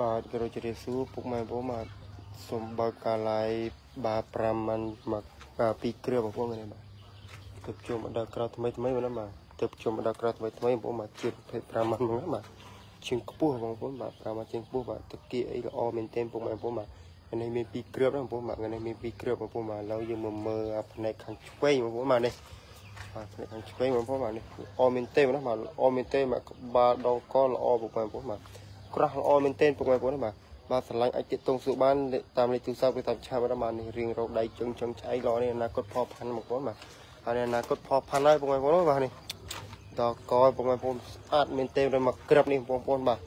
បាទគោរពជម្រាបសួរពុកម៉ែបងប្អូនបាទសូមបើកការ live បាទ5ម៉ាន់មកពីគ្រឿងបងប្អូននេះបាទទៅជួបមកដល់ក្រៅថ្មីថ្មីបងប្អូនបាទទៅជួបមកដល់ក្រៅថ្មីថ្មីបងប្អូនបាទជាប្រភេទ5ម៉ាន់ហ្នឹងបាទជាងខ្ពស់បងប្អូនបាទ5ម៉ាន់ជាងខ្ពស់បាទទឹកគៀអីល្អមែនទែនពុកម៉ែបងប្អូនបាទថ្ងៃនេះមានពីគ្រឿងបងប្អូនបាទថ្ងៃនេះមានពីគ្រឿងបងប្អូនបាទឥឡូវយើងមកមើលផ្នែកខាងឆ្វេងបងប្អូនបាទនេះបាទផ្នែកខាងឆ្វេងបងប្អូនបាទនេះល្អមែនទែនណាបាទល្អមែនទែនបាទក្បាលដងកល្អពុកម៉ែបងប្អូនបាទ ក្រាស់ល្អមែនទែនពុកម៉ែបងប្អូនបាទបាទស្រឡាញ់អាចទាក់ទងសួរបានតាមលេខទូរស័ព្ទឬតាមឆាតបាទនេះរៀងរោដៃជឹងជឹងឆ្អែកល្អនេះអនាគតផផាន់បងប្អូនបាទហើយអនាគតផផាន់ហើយបងប្អូនបាទនេះដល់កបងប្អូនស្អាតមែនទែន rồi មកក្រឹបនេះបងប្អូនបាទ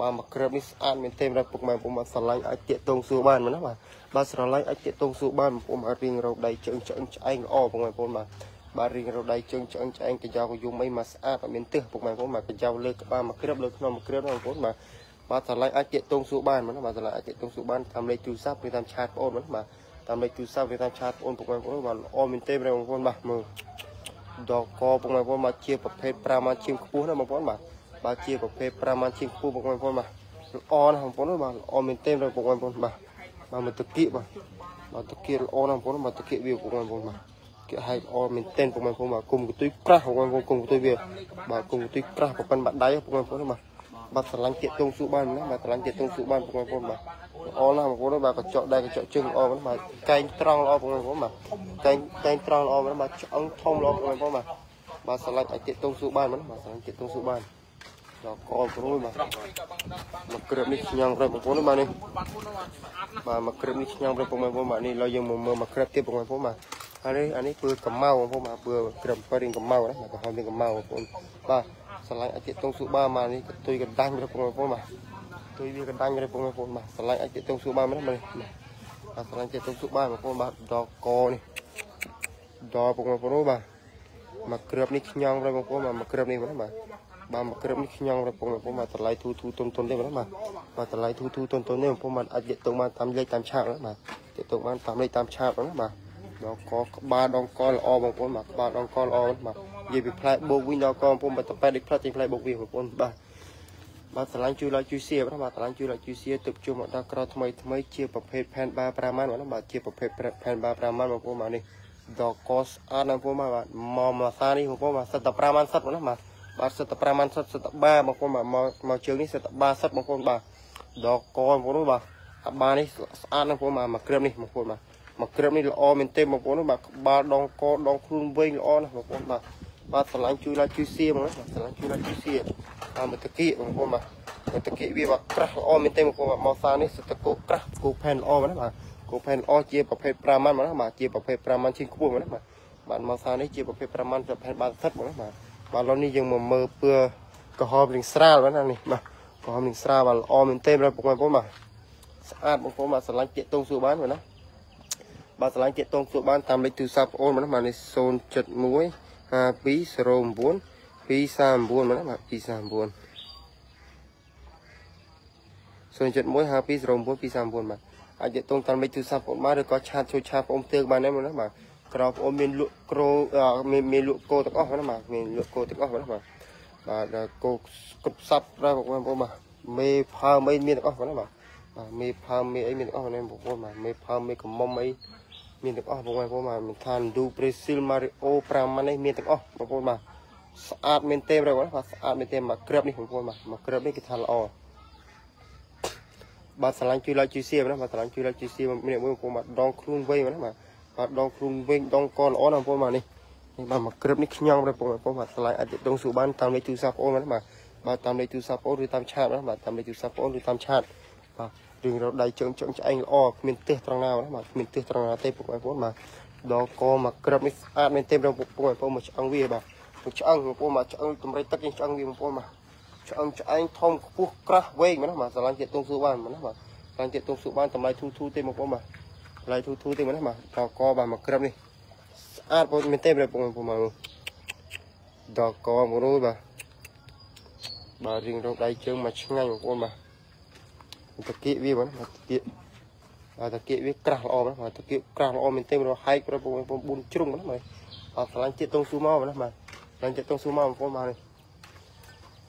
បាទមកក្រឹបនេះស្អាតមែនទែន rồi ពុកម៉ែបងប្អូនបាទស្រឡាញ់អាចទាក់ទងសួរបានមែនណាបាទបាទស្រឡាញ់អាចទាក់ទងសួរបានបងប្អូនបាទរៀងរោដៃជឹងជឹងឆ្អែកល្អបងប្អូនបាទបាទរៀងរោដៃជើងឆ្អឹងឆ្អែងកញ្ចៅកយំអីមកស្អាតអត់មានទឹះពុកម៉ែបងប្អូនបាទកញ្ចៅលើក្បាលមកក្រឹបលើខ្នងមកក្រឹបបងប្អូនបាទ បាទឆ្លៃអាចតាកតងសួរបានណាបាទឆ្លៃអាចតាកតងសួរបានតាមលេខទូរស័ព្ទឬតាមឆាតបងប្អូនបាទតាមលេខទូរស័ព្ទឬតាមឆាតបងប្អូនបងប្អូនបាទល្អមែនទេបងប្អូនបាទមើលដកកបងប្អូនបាទជាប្រភេទ5ម៉ានជាងខ្ពស់ណាបងប្អូនបាទបាទជាប្រភេទ5ម៉ានជាងខ្ពស់បងប្អូនបាទល្អណាស់បងប្អូនបាទល្អមែនទេបងប្អូនបាទបាទមកទឹកគៀកបាទបាទទឹកគៀកល្អណាស់បងប្អូនបាទទឹកគៀកវាបងប្អូនបាទគេហៅល្អមែនទែនបងប្អូនបាទគុំកទុយក្រាស់បងប្អូនគុំកទុយវាបាទគុំកទុយក្រាស់ប្រប៉ិនបាត់ដៃបងប្អូនបាទ បាទស្រឡាញ់ទៀតទងស៊ូបានណាបាទស្រឡាញ់ទៀតទងស៊ូបានបងប្អូនបាទល្អណាស់បងប្អូនបាទកញ្ចក់ដែរកញ្ចក់ជើងល្អណាស់បាទកែងត្រង់ល្អបងប្អូនបាទកែងកែងត្រង់ល្អណាស់បាទឆ្អឹងធំល្អបងប្អូនបាទបាទស្រឡាញ់អាចទៀតទងស៊ូបានណាបាទស្រឡាញ់ទៀតទងស៊ូបានដល់កប្រួយបាទមកគ្រឿងនេះឆ្ញងប្របងប្អូនបាទនេះបាទមកគ្រឿងនេះឆ្ញងប្របងប្អូនបាទនេះឡើយយើងមកមើលមកគ្រឿងទៀតបងប្អូនបាទអានេះអានេះពើកម្ៅបងប្អូនបាទពើក្រឹមប៉រៀងកម្ៅណាបាទកំហុសរៀងកម្ៅបងប្អូនបាទ ស្រឡាញ់អាចតងស៊ូបាមកនេះទុយកណ្ដាញរបស់បងប្អូនបាទទុយវាកណ្ដាញរបស់បងប្អូនបាទស្រឡាញ់អាចតងស៊ូបាមកនេះបាទស្រឡាញ់តងស៊ូបាបងប្អូនបាទដល់កនេះដល់បងប្អូនបាទមកគ្រាប់នេះខ្ញងរបស់បងប្អូនបាទមកគ្រាប់នេះបាទបាទមកគ្រាប់នេះខ្ញងរបស់បងប្អូនបាទតម្លៃធូធូតុនតុនទេបាទបាទបាទតម្លៃធូធូតុនតុននេះបងប្អូនបាទអាចតងបានតាមលេខតាមឆាតបាទតងបានតាមលេខតាមឆាតបាទបាទដងកក្បាលដងកល្អបងប្អូនបាទក្បាលដងកល្អបាទ និយាយពីផ្លែបូកវិញដល់កបងប្អូនបាទតប៉ែដូចផ្លែទីផ្លែបូកវិញបងប្អូនបាទបាទស្រឡាញ់ជួយ like ជួយ share បាទស្រឡាញ់ជួយ like ជួយ share ទឹកជួមកដល់ក្រថ្មីថ្មីជាប្រភេទផែនបា5ម៉ានបាទជាប្រភេទផែនបា5ម៉ានបងប្អូនបាទនេះដល់កស្អាតណាស់បងប្អូនបាទមកមកសានេះបងប្អូនបាទសិតតែ5ម៉ានសិតបងណាបាទបាទសិតតែ5ម៉ានសិតសិតតែបាបងប្អូនបាទមកមកជើងនេះសិតតែបាសិតបងប្អូនបាទដល់កបងប្អូនបាទអាបានេះស្អាតណាស់បងប្អូនបាទមកគ្រឿមនេះបងប្អូនបាទមកក្រឹបនេះល្អមែនទេបងប្អូនបាទក្បាលដងកដងខ្លួនវែងល្អណាស់បងប្អូនបាទ បាទស្រឡាញ់ជួយឡាជួយសៀមកស្រឡាញ់ជួយឡាជួយសៀតាមតកីបងប្អូនបាទតកីវាបាទក្រាស់ល្អមែនទេបងប្អូនបាទមកសានេះសតកោក្រាស់គូផែនល្អណាបាទគូផែនល្អជាប្រភេទ5ម៉ាន់ណាបាទជាប្រភេទ5ម៉ាន់ជាងខ្ពស់ណាបាទបាទមកសានេះជាប្រភេទ5ម៉ាន់ប្រភេទបានសិតបងណាបាទបាទឡូវនេះយើងមកមើលពើក្រហមរៀងស្រាលណានេះបាទក្រហមរៀងស្រាលបាទល្អមែនទេបងប្អូនបាទស្អាតបងប្អូនបាទស្រឡាញ់តាកតងសួរបានបាទណាបាទឆ្លងទាក់ទងសួរបានតាមលេខទូរស័ព្ទបងអូនបាទនេះ071 5209 239បាទបាទ239 071 5209 239បាទអាចទាក់ទងតាមលេខទូរស័ព្ទបងបានឬក៏ឆាតជួយឆាតបងទើកបានដែរបងណាបាទក្រៅបងមានលក់ក្រូមានមានលក់គោទាំងអស់ណាបាទមានលក់គោទាំងអស់ណាបាទបាទគោគ្រប់សັບដែរបងប្អូនបាទមេផើមអីមានទាំងអស់ណាបាទបាទមេផើមមេអីមានទាំងអស់ណាបងប្អូនបាទមេផើមមេកំមុំអី មានទាំងអស់បងប្អូនបាទមិនថាឌូប្រេស៊ីលម៉ារីអូ5ម៉ាន់នេះមានទាំងអស់បងប្អូនបាទស្អាតមែនទេបងប្អូនបាទស្អាតមែនទេមកក្របនេះបងប្អូនបាទមកក្របនេះគេថាល្អបាទស្រឡាញ់ជួយ like ជួយ share ណាបាទស្រឡាញ់ជួយ like ជួយ share ម្នាក់មួយបងប្អូនបាទដងខ្លួនវែងណាបាទបាទដងខ្លួនវែងដងកល្អណាស់បងប្អូនបាទនេះនេះបាទមកក្របនេះខ្ញងបងប្អូនបាទស្រឡាញ់អាចដងសួរបានតាមលេខទូរស័ព្ទបងប្អូនណាបាទបាទតាមលេខទូរស័ព្ទបងឬតាមឆាតណាបាទតាមលេខទូរស័ព្ទបងឬតាមឆាតបាទ រឿងរដៃជើងជើងឆ្អែងល្អគ្មានទើសត្រង់ណាបាទគ្មានទើសត្រង់ណាទេពុកបងប្អូនបាទដល់កមកក្រឹបនេះស្អាតមែនទេបងពុកបងប្អូនមកឆ្អឹងវាបាទមកឆ្អឹងបងប្អូនមកឆ្អឹងតម្រៃទឹកនេះឆ្អឹងវាបងប្អូនមកឆ្អឹងឆ្អែងធំខ្ពស់ក្រាស់វែងមែនណាបាទស្រឡាញ់ទៀតទងសួរបានមែនណាបាទស្រឡាញ់ទៀតទងសួរបានតម្លៃធូធូទេបងប្អូនបាទតម្លៃធូធូទេមែនណាបាទដល់កបាទមកក្រឹបនេះស្អាតបងមែនទេបងប្អូនមកដល់កមករួយបាទបាទរៀងរងដៃជើងមកឆ្ងាញ់បងប្អូនបាទ តាគៀកវាបងតាគៀកបាទតាគៀកវាក្រាស់ល្អបងតាគៀកក្រាស់ល្អមែនទេរហែកប្រពង4ជ្រុងបងបាទអត់ឆ្លាញ់ទៀតតងស៊ូមកបងបាទឆ្លាញ់ទៀតតងស៊ូមកបងប្អូនបាទនេះ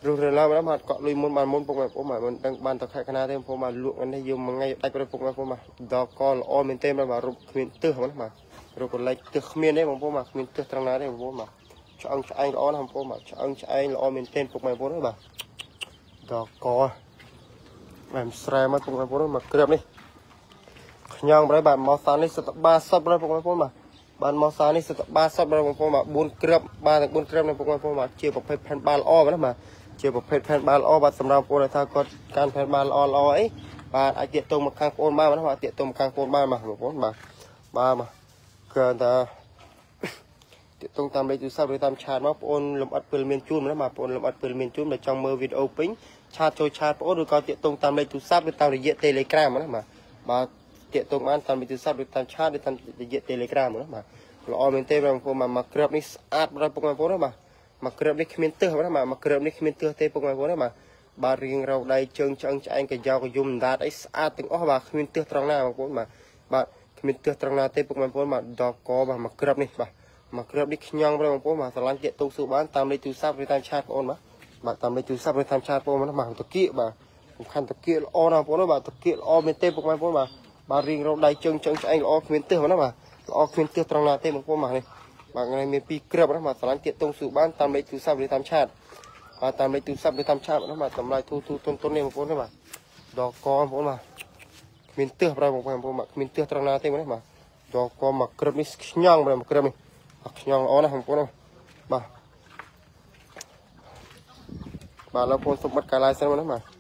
រុះរើឡើងមកមកកក់លុយមុនបានមុនពុកម៉ែពុកម៉ែមិនដឹងបានតខែកណាទេពុកម៉ែលក់នេះយើងមួយថ្ងៃដាច់ទៅពុកម៉ែពុកម៉ែដល់កល្អមែនទេមករុបគ្មានទឹះហ្នឹងមករុបកលែកទឹះគ្មានទេបងពុកម៉ែគ្មានទឹះត្រង់ណាទេបងពុកម៉ែឆ្អឹងឆ្អែងល្អណាស់បងពុកម៉ែឆ្អឹងឆ្អែងល្អមែនទេពុកម៉ែពុកណាបាទដល់ក បែមស្រែមកពុកម៉ែពុកមកក្រាបនេះខ្ញងប្រៃបាទមកសាននេះសិតបាសពប្រៃពុកម៉ែពុកម៉ែបានមកសានេះសិតបាសពប្រៃបងពុកម៉ែ4ក្រាបបានតែ4ក្រាបនេះពុកម៉ែពុកម៉ែជាប្រភេទផែនបាល់ល្អណាបាទជាប្រភេទផែនបាល់ល្អបាទសម្រាប់បងថាគាត់កាន់ផែនបាល់ល្អល្អអីបាទអាចទាក់ទងមកខាងបងបានណាបាទទាក់ទងមកខាងបងបានបាទបងប្អូនបាទបាទមកគឺថាទា ក់ទងតាមលេខទូរស័ព្ទឬតាមឆាតមកបងប្អូនលំអិតពេលមានជូនណាបាទបងប្អូនលំអិតពេលមានជូនបើចង់មើលវីដេអូពេញឆាតចូលឆាតបងប្អូនឬក៏ទាក់ទងតាមលេខទូរស័ព្ទឬតាមរយៈ Telegram ណាបាទបាទតាក់ទងបានតាមលេខទូរស័ព្ទឬតាមឆាតឬតាមរយៈ Telegram ណាបាទល្អមែនទេបងប្អូនមកមកក្របនេះស្អាតបងប្អូនណាបាទមកក្របនេះគ្មានទើសណាបាទមកក្របនេះគ្មានទើសទេបងប្អូនណាបាទបាទរៀងរោដៃជើងឆ្អឹងឆ្អែងកយោកយំដាតអីស្អាតទាំងអស់បាទគ្មានទើសត្រង់ណាបងប្អូនបាទបាទគ្មានទើសត្រង់ណាទេបងប្អូនបាទដល់កបាទមកក្របនេះបាទ មកក្របនេះខ្ញងបងប្អូនបាទស្រឡាញ់តាក់ទងសួរបានតាមលេខទូរស័ព្ទឬតាមឆាតបងប្អូនបាទបាទតាមលេខទូរស័ព្ទឬតាមឆាតបងប្អូនបាទតកៀបាទសំខាន់តកៀល្អណាស់បងប្អូនបាទតកៀល្អមែនទេបងប្អូនបាទបាទរៀងរោដៃជើងឆ្អឹងឆ្អែងល្អគ្មានទើសណាបាទល្អគ្មានទើសត្រង់ណាទេបងប្អូនបាទនេះបាទថ្ងៃមានពីរក្របណាបាទស្រឡាញ់តាក់ទងសួរបានតាមលេខទូរស័ព្ទឬតាមឆាតបាទតាមលេខទូរស័ព្ទឬតាមឆាតណាបាទតម្លៃទូទូទុនទុននេះបងប្អូនណាបាទដល់កបងប្អូនបាទគ្មានទើសបងប្អូនបងប្អូនបាទគ្មានទើសត្រង់ណាទេបងណាបាទដល់កមកក្របនេះខ្ញងបងក្របនេះ ខ្ញងល្អណាស់បងប្អូនបាទបាទឡើយបងសុំបិទកាឡាយសិនមកណាបាទ